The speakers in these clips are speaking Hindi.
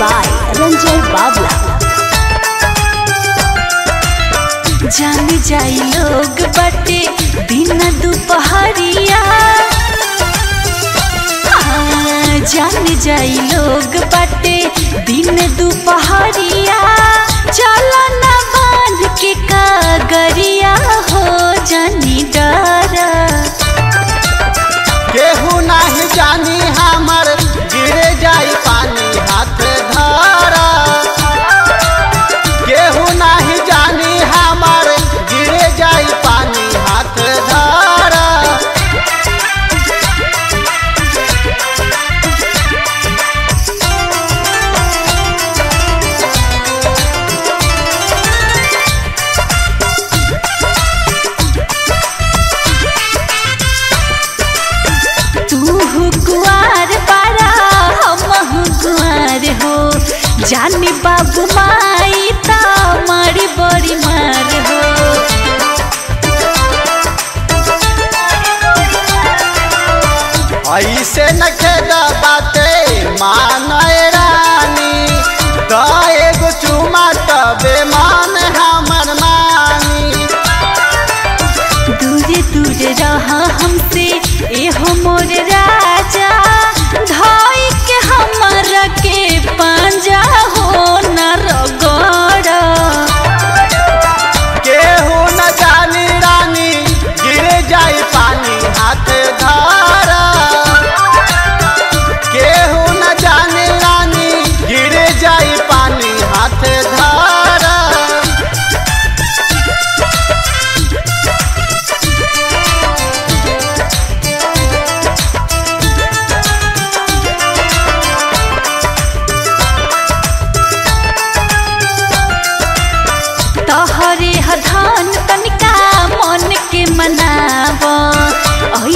by रंजय बाबला जान जाई लोग बटे दिन दोपहरिया। हाँ, जान जाई लोग बटे दिन दोपहरिया। चलो जानी बाबू माई ता मारी बड़ी मार हो। ऐसे न खेदा बाते मानो रानी तो एगो चुमा तबे मान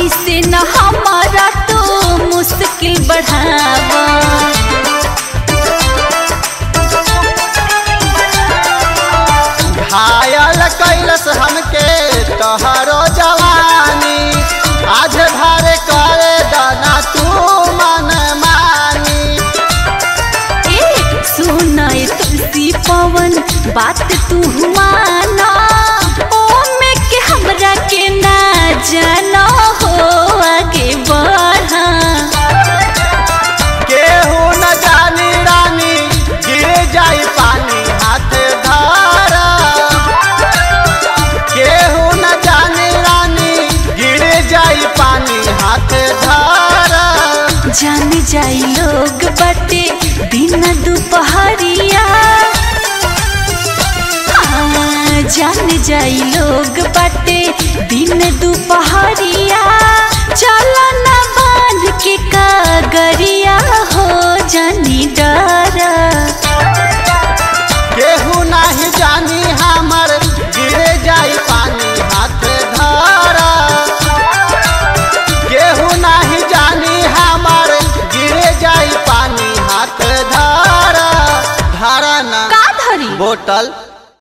ऐसे न हमारा तो मुश्किल बढ़ाव। घायल कैलस हमके तोहरो जवानी। आज भरे करे दाना तू मन मानी। ए सुनाए तुलसी पवन बात तू माना ओ जाई लोग बाटे दिन दोपहरिया। हाँ, जान जाई लोग बाटे दिन दुपहरिया। चलन होटल